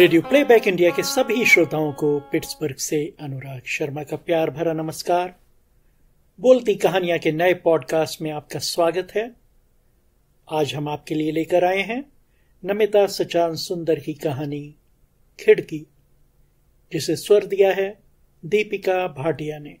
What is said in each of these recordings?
Radio playback India के सभी श्रोताओं को पिट्सबर्ग से अनुराग शर्मा का प्यार भरा नमस्कार। बोलती कहानियाँ के नए पॉडकास्ट में आपका स्वागत है। आज हम आपके लिए लेकर आए हैं नमिता सचान सुंदर की कहानी, खिड़की, जिसे स्वर दिया है दीपिका भाटिया ने।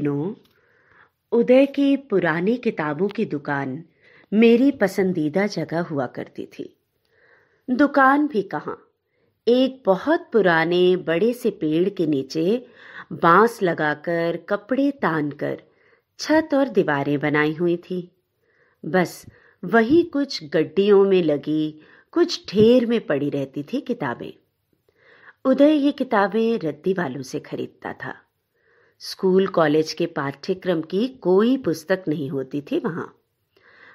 दिनों, उदय की पुरानी किताबों की दुकान मेरी पसंदीदा जगह हुआ करती थी। दुकान भी कहाँ? एक बहुत पुराने बड़े से पेड़ के नीचे बाँस लगाकर, कपड़े तान कर छत और दीवारें बनाई हुई थी। बस वही कुछ गड्डियों में लगी, कुछ ढेर में पड़ी रहती थी किताबें। उदय ये किताबें रद्दी वालों से खरीदता था। स्कूल कॉलेज के पाठ्यक्रम की कोई पुस्तक नहीं होती थी वहाँ।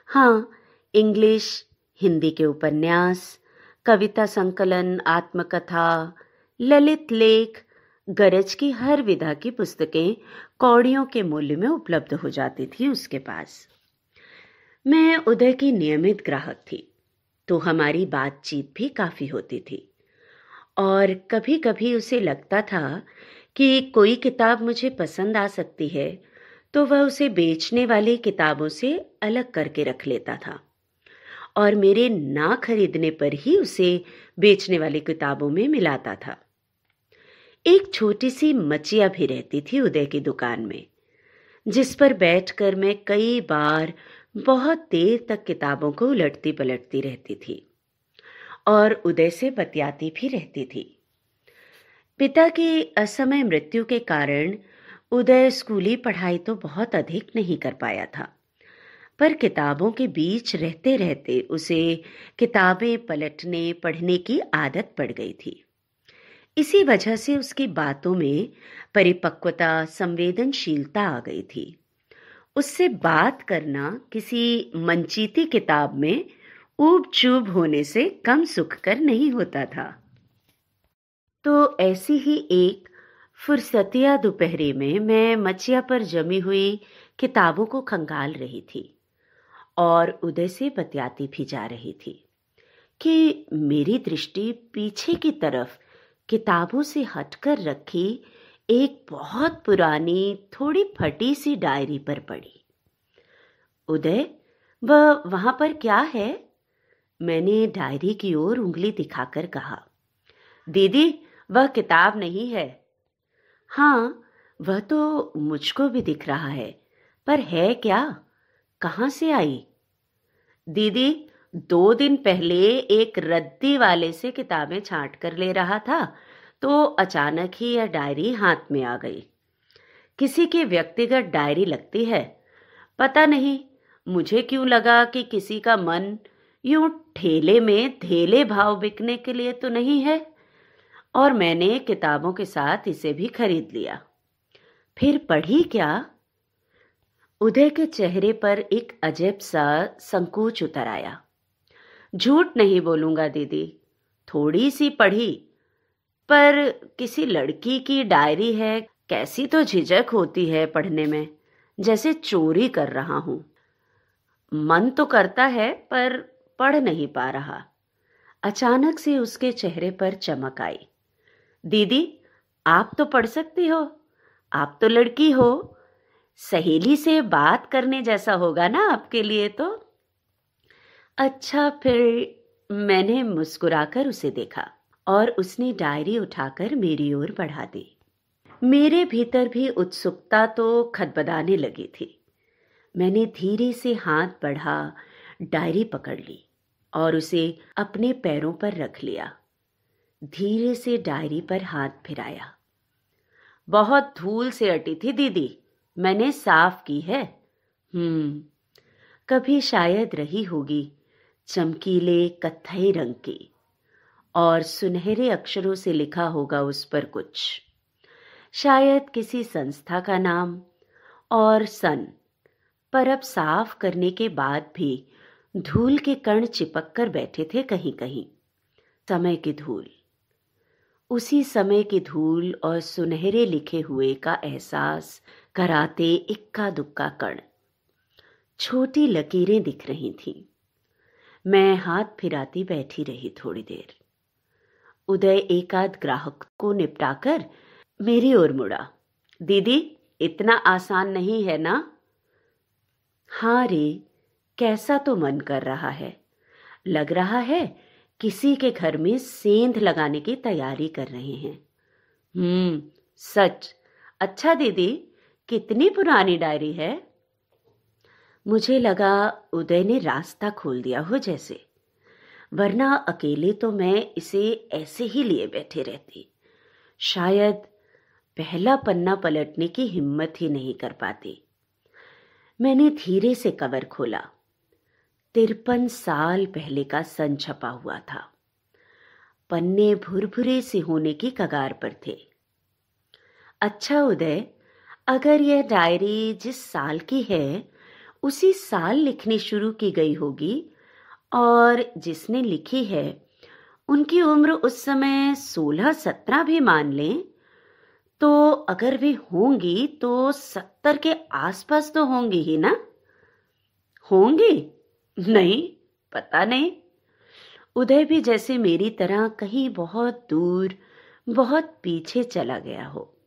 हाँ इंग्लिश, हिंदी के उपन्यास, कविता संकलन, आत्मकथा, ललित लेख, गरज की हर विधा की पुस्तकें कौड़ियों के मूल्य में उपलब्ध हो जाती थी उसके पास। मैं उदय की नियमित ग्राहक थी तो हमारी बातचीत भी काफ़ी होती थी। और कभी कभी उसे लगता था कि कोई किताब मुझे पसंद आ सकती है तो वह उसे बेचने वाली किताबों से अलग करके रख लेता था। और मेरे ना खरीदने पर ही उसे बेचने वाली किताबों में मिलाता था। एक छोटी सी मचिया भी रहती थी उदय की दुकान में, जिस पर बैठकर मैं कई बार बहुत देर तक किताबों को उलटती पलटती रहती थी और उदय से बतियाती भी रहती थी। पिता की असमय मृत्यु के कारण उदय स्कूली पढ़ाई तो बहुत अधिक नहीं कर पाया था, पर किताबों के बीच रहते रहते उसे किताबें पलटने, पढ़ने की आदत पड़ गई थी। इसी वजह से उसकी बातों में परिपक्वता, संवेदनशीलता आ गई थी। उससे बात करना किसी मंचीती किताब में ऊब चूब होने से कम सुख कर नहीं होता था। तो ऐसी ही एक फुर्सतिया दोपहरे में मैं मचिया पर जमी हुई किताबों को खंगाल रही थी और उदय से बतियाती भी जा रही थी कि मेरी दृष्टि पीछे की तरफ़ किताबों से हटकर रखी एक बहुत पुरानी, थोड़ी फटी सी डायरी पर पड़ी। उदय, वह वहाँ पर क्या है? मैंने डायरी की ओर उंगली दिखाकर कहा, दीदी वह किताब नहीं है। हाँ वह तो मुझको भी दिख रहा है, पर है क्या? कहाँ से आई? दीदी, दो दिन पहले एक रद्दी वाले से किताबें छांट कर ले रहा था तो अचानक ही यह डायरी हाथ में आ गई। किसी की व्यक्तिगत डायरी लगती है। पता नहीं, मुझे क्यों लगा कि किसी का मन यूँ ठेले में धेले भाव बिकने के लिए तो नहीं है? और मैंने किताबों के साथ इसे भी खरीद लिया। फिर पढ़ी क्या? उदय के चेहरे पर एक अजब सा संकोच उतर आया। झूठ नहीं बोलूँगा, दीदी। थोड़ी सी पढ़ी, पर किसी लड़की की डायरी है, कैसी तो झिझक होती है पढ़ने में, जैसे चोरी कर रहा हूँ। मन तो करता है, पर पढ़ नहीं पा रहा। अचानक से उसके चेहरे पर चमक आई। दीदी, आप तो पढ़ सकती हो। आप तो लड़की हो। सहेली से बात करने जैसा होगा ना आपके लिए तो। अच्छा फिर मैंने मुस्कुराकर उसे देखा और उसने डायरी उठाकर मेरी ओर बढ़ा दी। मेरे भीतर भी उत्सुकता तो खदबदाने लगी थी। मैंने धीरे से हाथ बढ़ा, डायरी पकड़ ली और उसे अपने पैरों पर रख लिया। धीरे से डायरी पर हाथ फिराया। बहुत धूल से अटी थी, दीदी। मैंने साफ़ की है। हम्म कभी शायद रही होगी। चमकीले कत्थई रंग की। और सुनहरे अक्षरों से लिखा होगा उस पर कुछ। शायद किसी संस्था का नाम और सन। पर अब साफ़ करने के बाद भी धूल के कण चिपक कर बैठे थे कहीं कहीं समय की धूल। उसी समय की धूल और सुनहरे लिखे हुए का एहसास कराते इक्का दुक्का कण। छोटी लकीरें दिख रही थीं। मैं हाथ फिराती बैठी रही थोड़ी देर। उदय एकाध ग्राहक को निपटाकर, मेरी ओर मुड़ा। दीदी, इतना आसान नहीं है ना? हाँ रे, कैसा तो मन कर रहा है। लग रहा है किसी के घर में सेंध लगाने की तैयारी कर रहे हैं। हम्म सच। अच्छा दीदी, कितनी पुरानी डायरी है? मुझे लगा उदय ने रास्ता खोल दिया हो जैसे। वरना अकेले तो मैं इसे ऐसे ही लिए बैठे रहती। शायद पहला पन्ना पलटने की हिम्मत ही नहीं कर पाती। मैंने धीरे से कवर खोला। तिरपन साल पहले का सन छपा हुआ था। पन्ने भुरभुरे से होने की कगार पर थे। अच्छा उदय, अगर यह डायरी जिस साल की है, उसी साल लिखनी शुरू की गई होगी और जिसने लिखी है, उनकी उम्र उस समय सोलह सत्रह भी मान लें तो अगर वे होंगी तो सत्तर के आसपास तो होंगी ही ना? होंगी? नहीं, पता नहीं। उदय भी जैसे मेरी तरह कहीं बहुत दूर, बहुत पीछे चला गया हो।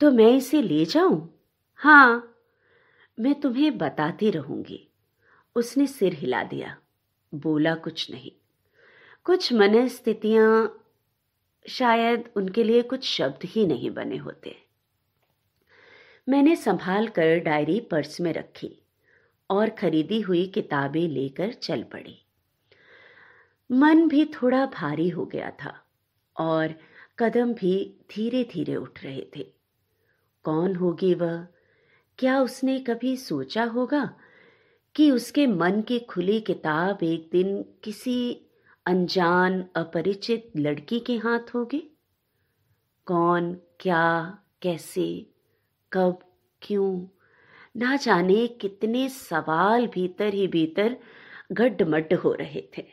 तो मैं इसे ले जाऊँ? हाँ मैं तुम्हें बताती रहूँगी। उसने सिर हिला दिया। बोला कुछ नहीं। कुछ मनस्थितियाँ शायद उनके लिए कुछ शब्द ही नहीं बने होते। मैंने संभाल कर डायरी पर्स में रखी। और खरीदी हुई किताबें लेकर चल पड़ी। मन भी थोड़ा भारी हो गया था और कदम भी धीरे धीरे उठ रहे थे। कौन होगी वह? क्या उसने कभी सोचा होगा कि उसके मन की खुली किताब एक दिन किसी अनजान, अपरिचित लड़की के हाथ होगी? कौन, क्या, कैसे, कब, क्यों? ना जाने कितने सवाल भीतर ही भीतर गड्ढमड्ढ हो रहे थे।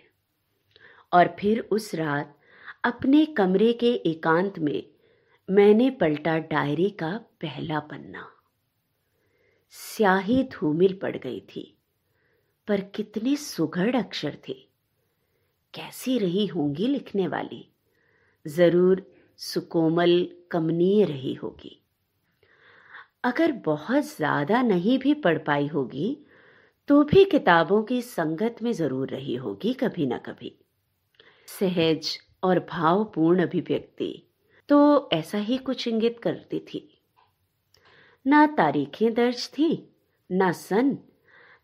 और फिर उस रात अपने कमरे के एकांत में मैंने पलटा डायरी का पहला पन्ना। स्याही धूमिल पड़ गई थी, पर कितने सुघड़ अक्षर थे। कैसी रही होंगी लिखने वाली? ज़रूर सुकोमल कमनीय रही होगी। अगर बहुत ज़्यादा नहीं भी पढ़ पाई होगी तो भी किताबों की संगत में ज़रूर रही होगी कभी ना कभी। सहज और भावपूर्ण अभिव्यक्ति तो ऐसा ही कुछ इंगित करती थी। ना तारीखें दर्ज थी, ना सन,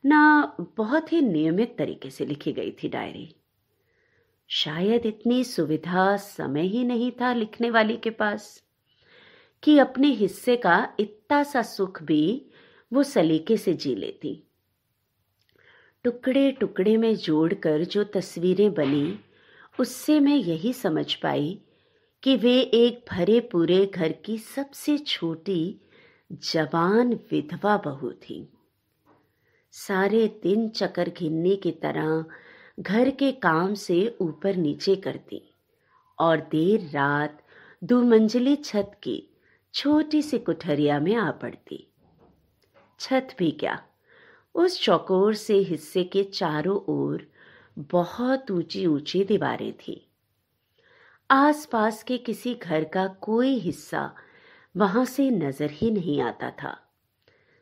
ना बहुत ही नियमित तरीके से लिखी गई थी डायरी। शायद इतनी सुविधा समय ही नहीं था लिखने वाली के पास। कि अपने हिस्से का इतना सा सुख भी वो सलीके से जी लेती। टुकड़े टुकड़े में जोड़कर जो तस्वीरें बनी, उससे मैं यही समझ पाई कि वे एक भरे पूरे घर की सबसे छोटी जवान विधवा बहू थी। सारे दिन चक्कर घिन्नी की तरह घर के काम से ऊपर नीचे करती और देर रात दो मंजिली छत की छोटी सी कुठरिया में आ पड़ती। छत भी क्या? उस चौकोर से हिस्से के चारों ओर बहुत ऊँची ऊँची दीवारें थी। आसपास के किसी घर का कोई हिस्सा वहाँ से नज़र ही नहीं आता था।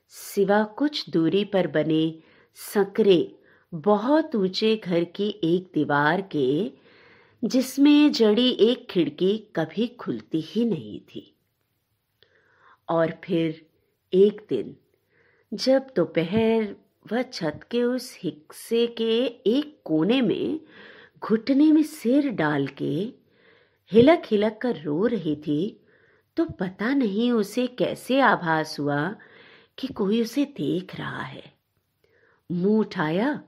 सिवा कुछ दूरी पर बने सकरे, बहुत ऊँचे घर की एक दीवार के, जिसमें जड़ी एक खिड़की कभी खुलती ही नहीं थी। और फिर एक दिन, जब दोपहर वह छत के उस हिस्से के एक कोने में घुटने में सिर डाल के हिलक हिलक कर रो रही थी तो पता नहीं उसे कैसे आभास हुआ कि कोई उसे देख रहा है। मुँह उठाया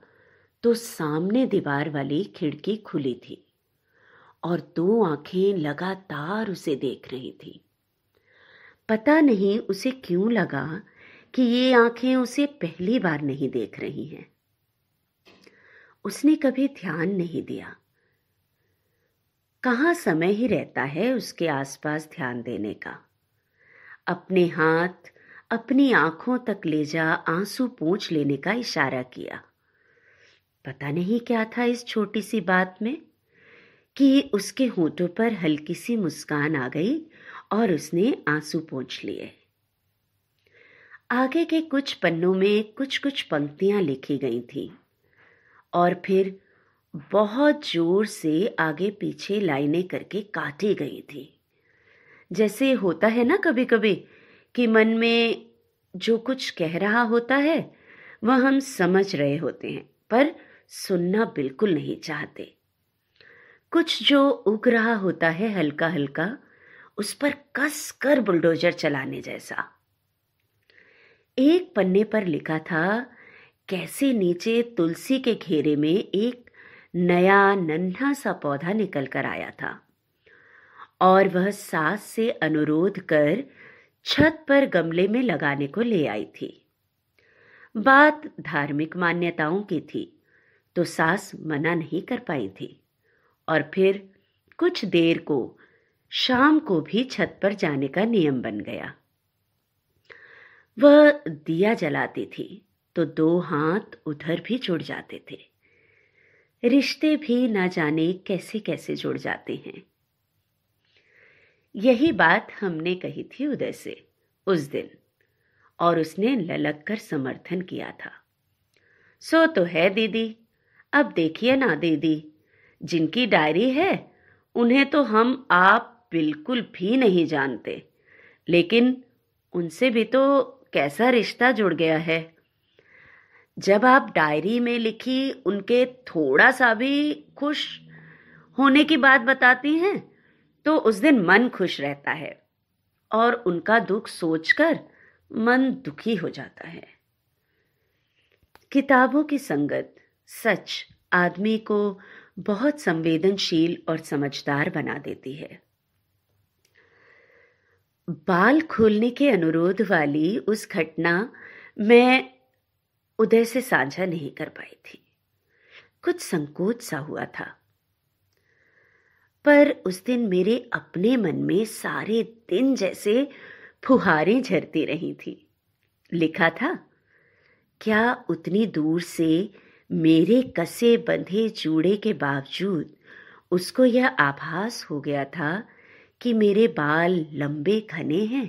तो सामने दीवार वाली खिड़की खुली थी और दो आँखें लगातार उसे देख रही थी। पता नहीं उसे क्यों लगा कि ये आँखें उसे पहली बार नहीं देख रही हैं। उसने कभी ध्यान नहीं दिया। कहाँ समय ही रहता है उसके आसपास ध्यान देने का? अपने हाथ, अपनी आँखों तक ले जा आँसू पूछ लेने का इशारा किया। पता नहीं क्या था इस छोटी सी बात में कि उसके होठों पर हल्की सी मुस्कान आ गई और उसने आँसू पोंछ लिए। आगे के कुछ पन्नों में कुछ कुछ पंक्तियाँ लिखी गई थी और फिर बहुत ज़ोर से आगे पीछे लाइनें करके काटी गई थी। जैसे होता है ना कभी कभी कि मन में जो कुछ कह रहा होता है, वह हम समझ रहे होते हैं, पर सुनना बिल्कुल नहीं चाहते। कुछ जो उग रहा होता है हल्का हल्का उस पर कस कर बुलडोजर चलाने जैसा। एक पन्ने पर लिखा था, कैसे नीचे तुलसी के घेरे में एक नया नन्हा सा पौधा निकल कर आया था और वह सास से अनुरोध कर छत पर गमले में लगाने को ले आई थी। बात धार्मिक मान्यताओं की थी तो सास मना नहीं कर पाई थी और फिर कुछ देर को शाम को भी छत पर जाने का नियम बन गया। वह दिया जलाती थी तो दो हाथ उधर भी जुड़ जाते थे। रिश्ते भी ना जाने कैसे कैसे जुड़ जाते हैं। यही बात हमने कही थी उदय से, उस दिन, और उसने ललक कर समर्थन किया था। सो तो है दीदी, अब देखिए ना दीदी, जिनकी डायरी है, उन्हें तो हम आप बिल्कुल भी नहीं जानते। लेकिन उनसे भी तो कैसा रिश्ता जुड़ गया है? जब आप डायरी में लिखी, उनके थोड़ा सा भी खुश होने की बात बताती हैं तो उस दिन मन खुश रहता है और उनका दुख सोचकर मन दुखी हो जाता है। किताबों की संगत सच आदमी को बहुत संवेदनशील और समझदार बना देती है। बाल खोलने के अनुरोध वाली उस घटना मैं उदय से साझा नहीं कर पाई थी। कुछ संकोच सा हुआ था। पर उस दिन मेरे अपने मन में सारे दिन जैसे फुहारें झरती रही थी। लिखा था, क्या उतनी दूर से मेरे कसे बंधे जूड़े के बावजूद उसको यह आभास हो गया था कि मेरे बाल लंबे घने हैं।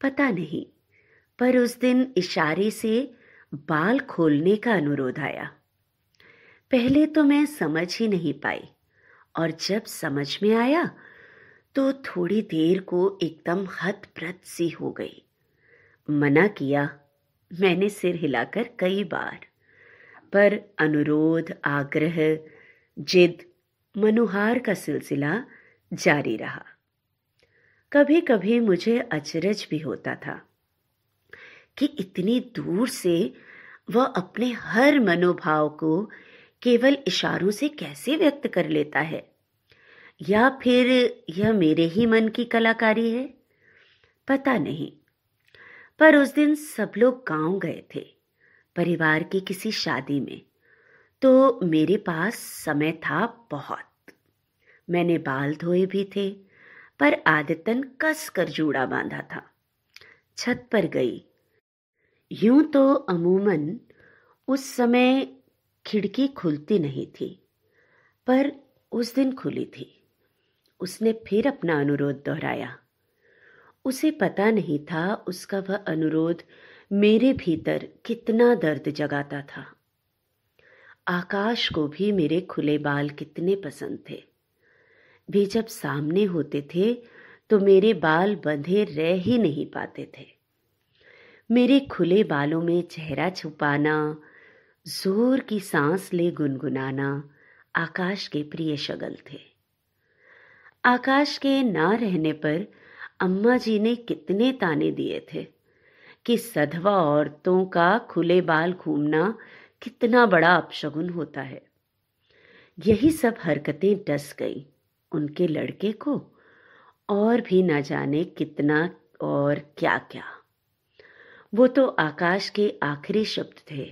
पता नहीं, पर उस दिन इशारे से बाल खोलने का अनुरोध आया। पहले तो मैं समझ ही नहीं पाई और जब समझ में आया तो थोड़ी देर को एकदम हत प्रत सी हो गई। मना किया, मैंने सिर हिलाकर कई बार, पर अनुरोध, आग्रह, जिद, मनुहार का सिलसिला जारी रहा। कभी कभी मुझे अचरज भी होता था कि इतनी दूर से वह अपने हर मनोभाव को केवल इशारों से कैसे व्यक्त कर लेता है? या फिर यह मेरे ही मन की कलाकारी है? पता नहीं। पर उस दिन सब लोग गाँव गए थे, परिवार की किसी शादी में। तो मेरे पास समय था बहुत। मैंने बाल धोए भी थे, पर आदतन कस कर जूड़ा बांधा था। छत पर गई। यूँ तो अमूमन उस समय खिड़की खुलती नहीं थी, पर उस दिन खुली थी। उसने फिर अपना अनुरोध दोहराया। उसे पता नहीं था उसका वह अनुरोध मेरे भीतर कितना दर्द जगाता था। आकाश को भी मेरे खुले बाल कितने पसंद थे। भी जब सामने होते थे तो मेरे बाल बंधे रह ही नहीं पाते थे। मेरे खुले बालों में चेहरा छुपाना, ज़ोर की सांस ले गुनगुनाना आकाश के प्रिय शगल थे। आकाश के ना रहने पर अम्मा जी ने कितने ताने दिए थे कि सधवा औरतों का खुले बाल घूमना कितना बड़ा अपशगुन होता है। यही सब हरकतें डस गई। उनके लड़के को, और भी न जाने कितना और क्या क्या वो तो आकाश के आखिरी शब्द थे,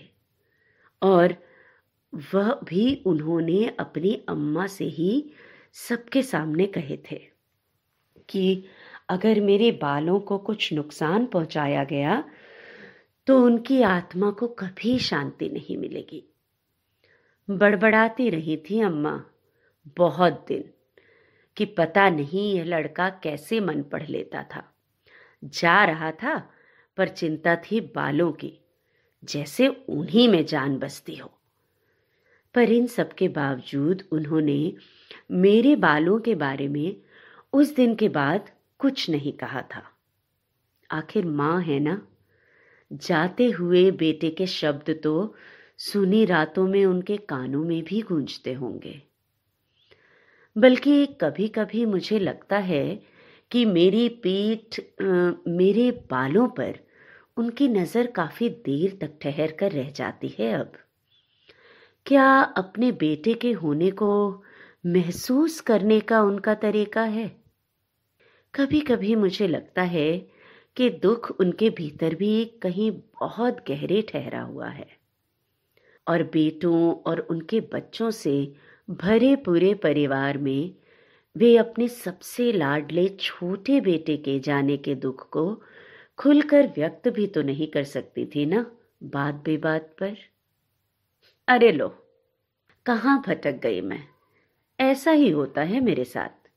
और वह भी उन्होंने अपनी अम्मा से ही सबके सामने कहे थे कि अगर मेरे बालों को कुछ नुकसान पहुँचाया गया तो उनकी आत्मा को कभी शांति नहीं मिलेगी। बड़बड़ाती रही थी अम्मा बहुत दिन। कि पता नहीं यह लड़का कैसे मन पढ़ लेता था। जा रहा था, पर चिंता थी बालों की, जैसे उन्हीं में जान बसती हो। पर इन सब के बावजूद उन्होंने मेरे बालों के बारे में उस दिन के बाद कुछ नहीं कहा था। आखिर माँ है ना? जाते हुए बेटे के शब्द तो सुनी रातों में उनके कानों में भी गूंजते होंगे। बल्कि कभी कभी मुझे लगता है कि मेरी पीठ मेरे बालों पर उनकी नज़र काफ़ी देर तक ठहर कर रह जाती है अब। क्या अपने बेटे के होने को महसूस करने का उनका तरीका है? कभी कभी मुझे लगता है कि दुख उनके भीतर भी कहीं बहुत गहरे ठहरा हुआ है। और बेटों और उनके बच्चों से भरे पूरे परिवार में वे अपने सबसे लाडले छोटे बेटे के जाने के दुख को खुलकर व्यक्त भी तो नहीं कर सकती थी ना, बात बेबात पर? अरे लो, कहाँ भटक गई मैं? ऐसा ही होता है मेरे साथ।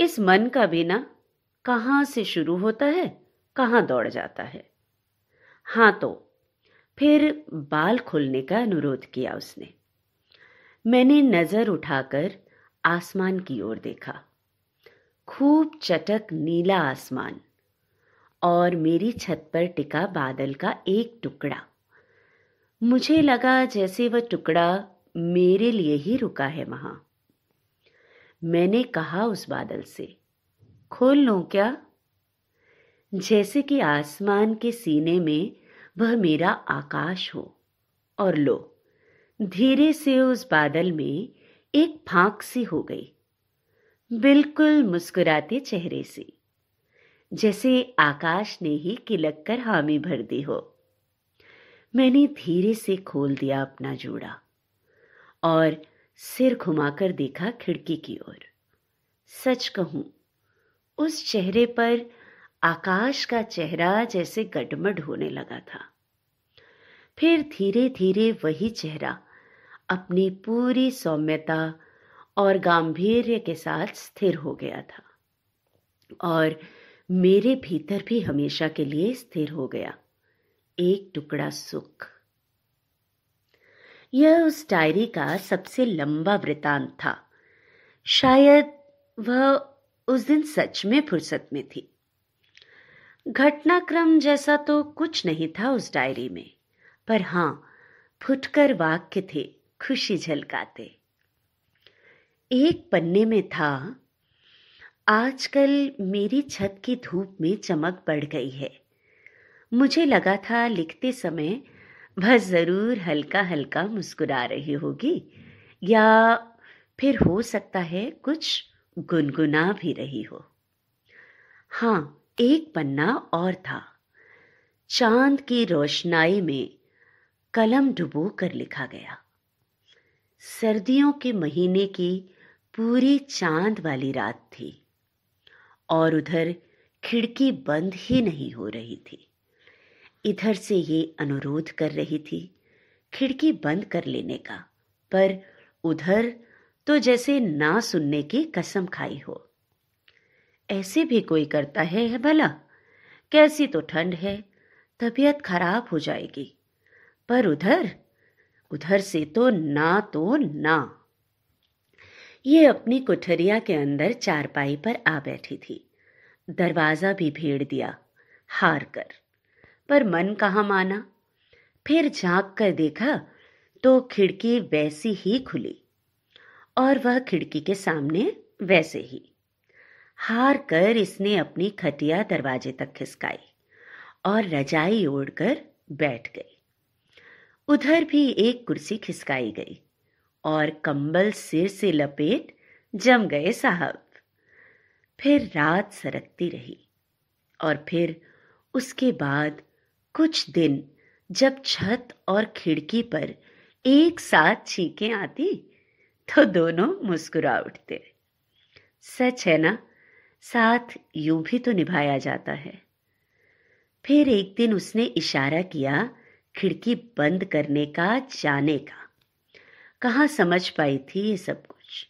इस मन का बिना कहाँ से शुरू होता है, कहाँ दौड़ जाता है? हाँ तो फिर बाल खोलने का अनुरोध किया उसने। मैंने नज़र उठाकर आसमान की ओर देखा। खूब चटक नीला आसमान और मेरी छत पर टिका बादल का एक टुकड़ा। मुझे लगा जैसे वह टुकड़ा मेरे लिए ही रुका है वहाँ। मैंने कहा उस बादल से, खोल लो क्या? जैसे कि आसमान के सीने में वह मेरा आकाश हो, और लो। धीरे से उस बादल में एक फांक सी हो गई। बिल्कुल मुस्कुराते चेहरे से। जैसे आकाश ने ही किलक कर हामी भर दी हो। मैंने धीरे से खोल दिया अपना जूड़ा और सिर घुमाकर देखा खिड़की की ओर। सच कहूँ, उस चेहरे पर आकाश का चेहरा जैसे गडमड होने लगा था। फिर धीरे धीरे वही चेहरा अपनी पूरी सौम्यता और गांधीर्य के साथ स्थिर हो गया था। और मेरे भीतर भी हमेशा के लिए स्थिर हो गया। एक टुकड़ा सुख। यह उस डायरी का सबसे लंबा वृतांत था। शायद वह उस दिन सच में फुर्सत में थी। घटनाक्रम जैसा तो कुछ नहीं था उस डायरी में, पर हाँ, फुटकर वाक्य थे। खुशी झलकाते। एक पन्ने में था, आजकल मेरी छत की धूप में चमक बढ़ गई है। मुझे लगा था लिखते समय वह ज़रूर हल्का हल्का मुस्कुरा रही होगी, या फिर हो सकता है कुछ गुनगुना भी रही हो। हाँ एक पन्ना और था। चाँद की रोशनाई में कलम डुबो कर लिखा गया। सर्दियों के महीने की पूरी चाँद वाली रात थी और उधर खिड़की बंद ही नहीं हो रही थी। इधर से ये अनुरोध कर रही थी खिड़की बंद कर लेने का, पर उधर तो जैसे ना सुनने की कसम खाई हो। ऐसे भी कोई करता है भला? कैसी तो ठंड है, तबीयत खराब हो जाएगी, पर उधर उधर से तो ना तो ना। ये अपनी कुठरिया के अंदर चारपाई पर आ बैठी थी। दरवाज़ा भी भेड़ दिया, हार कर। पर मन कहाँ माना? फिर झाँक कर देखा तो खिड़की वैसी ही खुली और वह खिड़की के सामने वैसे ही। हार कर इसने अपनी खटिया दरवाजे तक खिसकाई और रजाई ओढ़कर बैठ गई। उधर भी एक कुर्सी खिसकाई गई और कंबल सिर से लपेट जम गए साहब। फिर रात सरकती रही और फिर उसके बाद कुछ दिन जब छत और खिड़की पर एक साथ छींकें आती तो दोनों मुस्कुरा उठते। सच है ना? साथ यूँ भी तो निभाया जाता है। फिर एक दिन उसने इशारा किया खिड़की बंद करने का, जाने का। कहाँ समझ पाई थी ये सब कुछ?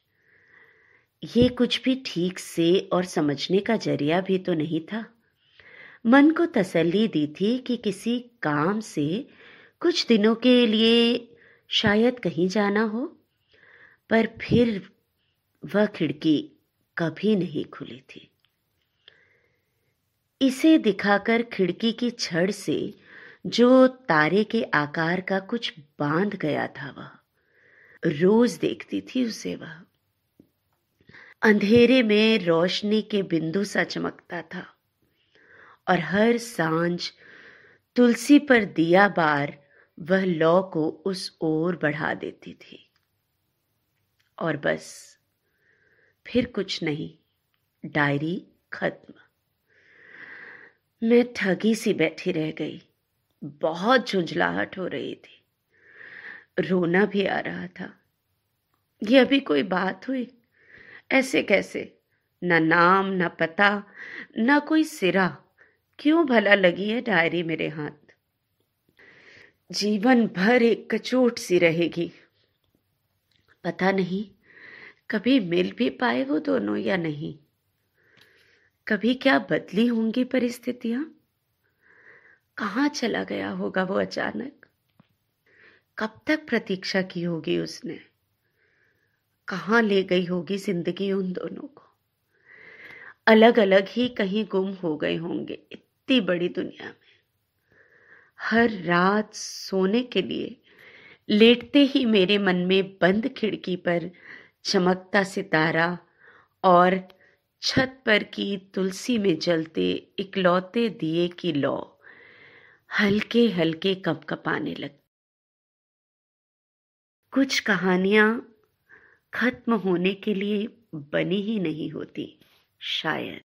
ये कुछ भी ठीक से और समझने का ज़रिया भी तो नहीं था। मन को तसल्ली दी थी कि किसी काम से कुछ दिनों के लिए शायद कहीं जाना हो, पर फिर वह खिड़की कभी नहीं खुली थी। इसे दिखाकर खिड़की की छड़ से जो तारे के आकार का कुछ बाँध गया था वह। रोज देखती थी उसे वह। अंधेरे में रोशनी के बिंदु सा चमकता था। और हर साँझ तुलसी पर दिया बार वह लौ को उस ओर बढ़ा देती थी। और बस, फिर कुछ नहीं, डायरी खत्म। मैं ठगी सी बैठी रह गई। बहुत झुंझलाहट हो रही थी। रोना भी आ रहा था। ये अभी कोई बात हुई? ऐसे कैसे? न नाम, न पता, न कोई सिरा। क्यों भला लगी है डायरी मेरे हाथ? जीवन भर एक कचोट सी रहेगी। पता नहीं, कभी मिल भी पाए वो दोनों या नहीं। कभी क्या बदली होंगी परिस्थितियाँ? कहाँ चला गया होगा वो अचानक? कब तक प्रतीक्षा की होगी उसने? कहाँ ले गई होगी ज़िंदगी उन दोनों को? अलग अलग ही कहीं गुम हो गए होंगे इतनी बड़ी दुनिया में। हर रात सोने के लिए लेटते ही मेरे मन में बंद खिड़की पर चमकता सितारा और छत पर की तुलसी में जलते इकलौते दिए की लौ। हल्के हल्के कप कपाने लग। कुछ कहानियाँ खत्म होने के लिए बनी ही नहीं होती, शायद।